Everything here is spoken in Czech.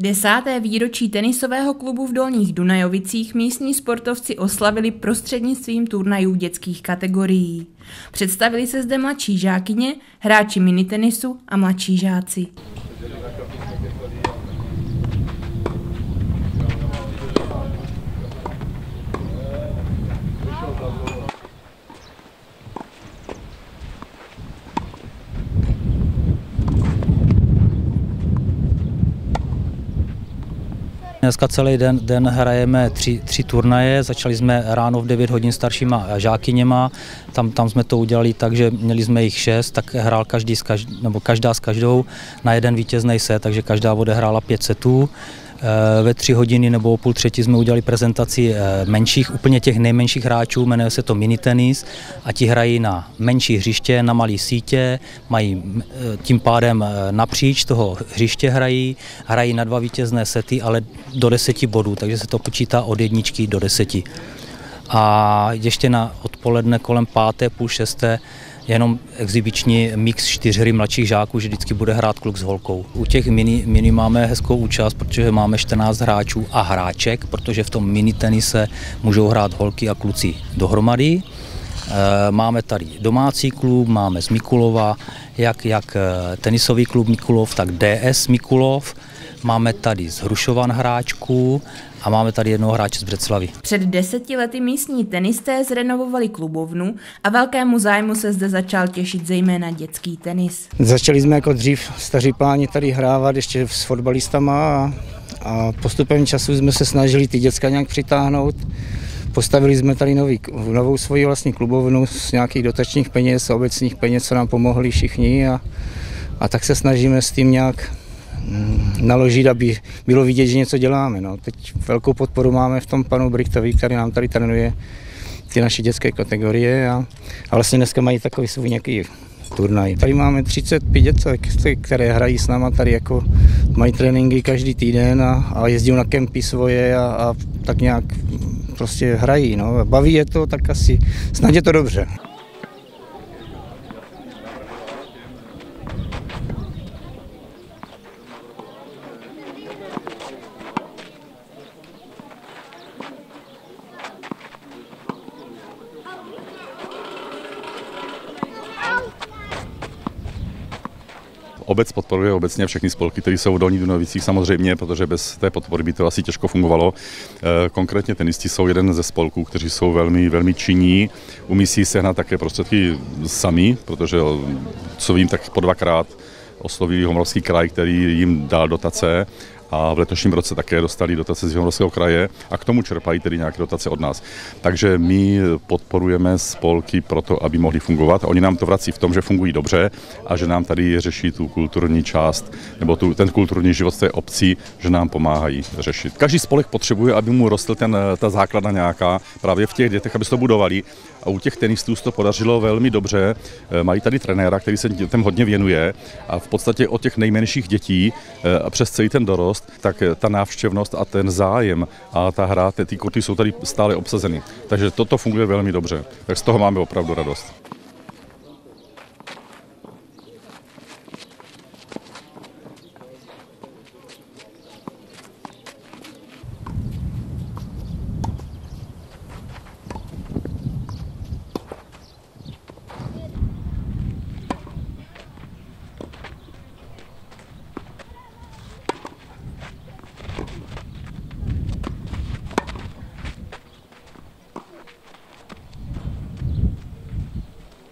Desáté výročí tenisového klubu v Dolních Dunajovicích místní sportovci oslavili prostřednictvím turnajů dětských kategorií. Představili se zde mladší žákyně, hráči minitenisu a mladší žáci. Dneska celý den, den hrajeme tři, tři turnaje, začali jsme ráno v 9 hodin staršíma žákyněma, tam, tam jsme to udělali tak, že měli jsme jich šest, tak hrál každý s každý, nebo každá s každou na jeden vítězný set, takže každá odehrála pět setů. Eh, ve tři hodiny nebo o půl třetí jsme udělali prezentaci eh, menších, úplně těch nejmenších hráčů, jmenuje se to minitenis a ti hrají na menší hřiště, na malý sítě, mají eh, tím pádem napříč toho hřiště hrají, hrají na dva vítězné sety, ale do deseti bodů, takže se to počítá od jedničky do deseti. A ještě na odpoledne kolem páté, půl šesté jenom exibiční mix čtyřhry mladších žáků, že vždycky bude hrát kluk s holkou. U těch mini, mini máme hezkou účast, protože máme 14 hráčů a hráček, protože v tom mini tenise můžou hrát holky a kluci dohromady. Eh, máme tady domácí klub, máme z Mikulova, jak, jak eh, tenisový klub Mikulov, tak DS Mikulov. Máme tady z Hrušovan hráčku a máme tady jednoho hráče z Břeclavy. Před deseti lety místní tenisté zrenovovali klubovnu a velkému zájmu se zde začal těšit zejména dětský tenis. Začali jsme jako dřív staří páni tady hrávat ještě s fotbalistama a, a postupem času jsme se snažili ty děcka nějak přitáhnout. Postavili jsme tady nový, novou svoji vlastní klubovnu z nějakých dotačních peněz, obecních peněz, co nám pomohli všichni a, a tak se snažíme s tím nějak naložit, aby bylo vidět, že něco děláme. No. Teď velkou podporu máme v tom panu Brichtovi, který nám tady trénuje ty naše dětské kategorie a, a vlastně dneska mají takový svůj nějaký turnaj. Tady máme 35 dětek, které hrají s náma tady jako mají tréninky každý týden a, a jezdí na kempy svoje a, a tak nějak prostě hrají. No. Baví je to, tak asi snad je to dobře. Obec podporuje obecně všechny spolky, které jsou v Dolní Dunovicích samozřejmě, protože bez té podpory by to asi těžko fungovalo. Eh, konkrétně tenisti jsou jeden ze spolků, kteří jsou velmi, velmi činní, umí si sehnat také prostředky sami, protože co vím, tak po dvakrát oslovili Homorovský kraj, který jim dal dotace a v letošním roce také dostali dotace z Jihomoravského kraje a k tomu čerpají tedy nějaké dotace od nás. Takže my podporujeme spolky pro to, aby mohly fungovat. Oni nám to vrací v tom, že fungují dobře a že nám tady řeší tu kulturní část nebo tu, ten kulturní život té obcí, že nám pomáhají řešit. Každý spolek potřebuje, aby mu rostl ten, ta základna nějaká právě v těch dětech, aby se to budovali. A u těch tenistů se to podařilo velmi dobře. Mají tady trenéra, který se těm hodně věnuje a v podstatě od těch nejmenších dětí a přes celý ten dorost návštěvnost, tak ta návštěvnost a ten zájem a ta hra, ty kurty jsou tady stále obsazeny. Takže toto funguje velmi dobře. Tak z toho máme opravdu radost.